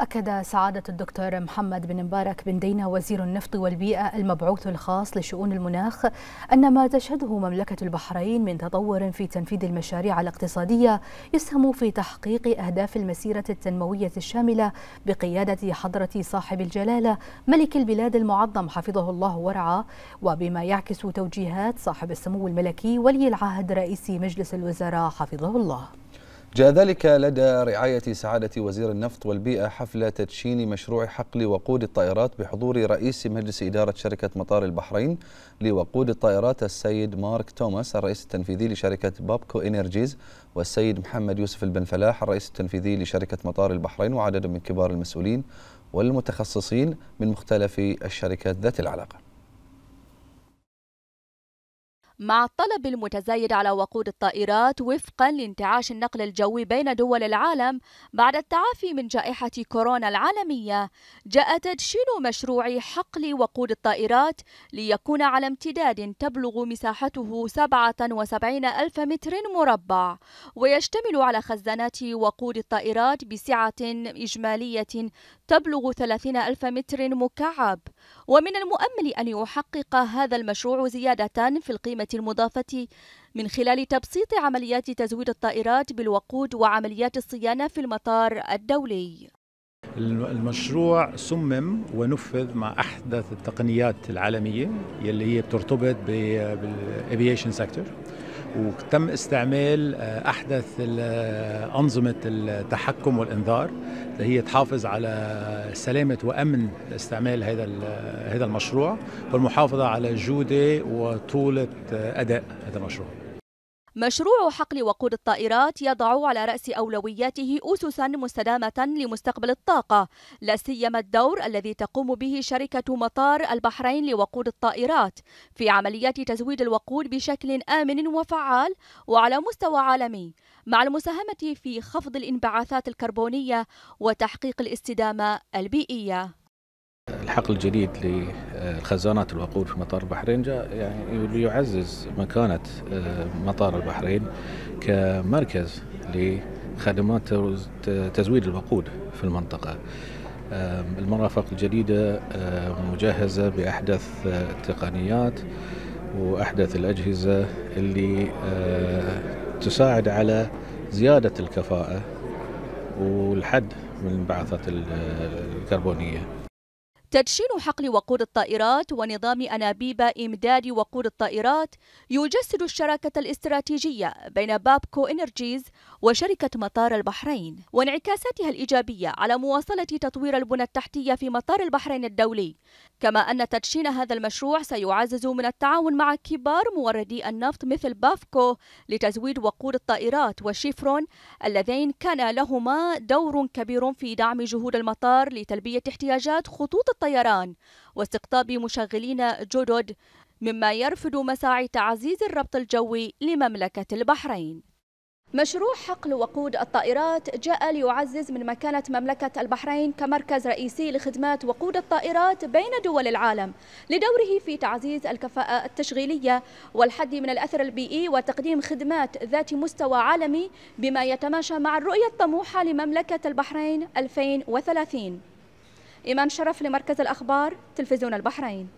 أكد سعادة الدكتور محمد بن مبارك بن دينا وزير النفط والبيئة المبعوث الخاص لشؤون المناخ أن ما تشهده مملكة البحرين من تطور في تنفيذ المشاريع الاقتصادية يسهم في تحقيق أهداف المسيرة التنموية الشاملة بقيادة حضرة صاحب الجلالة ملك البلاد المعظم حفظه الله ورعاه وبما يعكس توجيهات صاحب السمو الملكي ولي العهد رئيس مجلس الوزراء حفظه الله. جاء ذلك لدى رعاية سعادة وزير النفط والبيئة حفل تدشين مشروع حقل وقود الطائرات بحضور رئيس مجلس إدارة شركة مطار البحرين لوقود الطائرات السيد مارك توماس الرئيس التنفيذي لشركة بابكو إنرجيز والسيد محمد يوسف البن فلاح الرئيس التنفيذي لشركة مطار البحرين وعدد من كبار المسؤولين والمتخصصين من مختلف الشركات ذات العلاقة. مع الطلب المتزايد على وقود الطائرات وفقا لانتعاش النقل الجوي بين دول العالم بعد التعافي من جائحة كورونا العالمية جاء تدشين مشروع حقل وقود الطائرات ليكون على امتداد تبلغ مساحته 77 ألف متر مربع ويشتمل على خزانات وقود الطائرات بسعة إجمالية تبلغ 30 ألف متر مكعب. ومن المؤمل أن يحقق هذا المشروع زيادة في القيمة المضافة من خلال تبسيط عمليات تزويد الطائرات بالوقود وعمليات الصيانة في المطار الدولي. المشروع صمم ونفذ مع أحدث التقنيات العالمية يلي هي بترتبط بال aviation sector وتم استعمال أحدث أنظمة التحكم والإنذار اللي هي تحافظ على سلامة وأمن استعمال هذا هذا المشروع والمحافظة على جودة وطولة أداء هذا المشروع. مشروع حقل وقود الطائرات يضع على رأس أولوياته أسسا مستدامة لمستقبل الطاقة لا سيما الدور الذي تقوم به شركة مطار البحرين لوقود الطائرات في عمليات تزويد الوقود بشكل آمن وفعال وعلى مستوى عالمي مع المساهمة في خفض الانبعاثات الكربونية وتحقيق الاستدامة البيئية. الحقل الجديد لخزانات الوقود في مطار البحرين جاء يعني ليعزز مكانة مطار البحرين كمركز لخدمات تزويد الوقود في المنطقة. المرافق الجديدة مجهزة بأحدث التقنيات وأحدث الأجهزة اللي تساعد على زيادة الكفاءة والحد من الانبعاثات الكربونية. تدشين حقل وقود الطائرات ونظام أنابيب إمداد وقود الطائرات يجسد الشراكة الاستراتيجية بين بابكو إنرجيز وشركة مطار البحرين. وانعكاساتها الإيجابية على مواصلة تطوير البنى التحتية في مطار البحرين الدولي كما أن تدشين هذا المشروع سيعزز من التعاون مع كبار موردي النفط مثل بافكو لتزويد وقود الطائرات وشيفرون اللذين كان لهما دور كبير في دعم جهود المطار لتلبية احتياجات خطوط الطيران واستقطاب مشغلين جدد مما يرفض مساعي تعزيز الربط الجوي لمملكة البحرين. مشروع حقل وقود الطائرات جاء ليعزز من مكانة مملكة البحرين كمركز رئيسي لخدمات وقود الطائرات بين دول العالم لدوره في تعزيز الكفاءة التشغيلية والحد من الأثر البيئي وتقديم خدمات ذات مستوى عالمي بما يتماشى مع الرؤية الطموحة لمملكة البحرين 2030 إيمان شرف لمركز الأخبار تلفزيون البحرين.